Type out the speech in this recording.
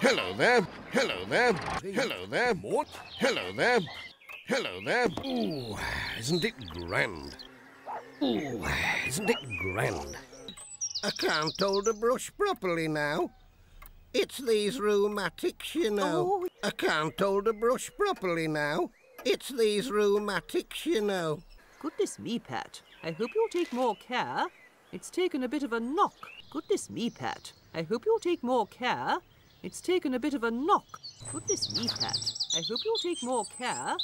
Hello there. Hello there. Hello there. What? Hello there. Hello there. Ooh, isn't it grand? Ooh, isn't it grand? I can't hold a brush properly now. It's these rheumatics, you know. Oh. I can't hold a brush properly now. It's these rheumatics, you know. Goodness me, Pat. I hope you'll take more care. It's taken a bit of a knock. Goodness me, Pat. I hope you'll take more care. It's taken a bit of a knock. Goodness me, Pat. I hope you'll take more care.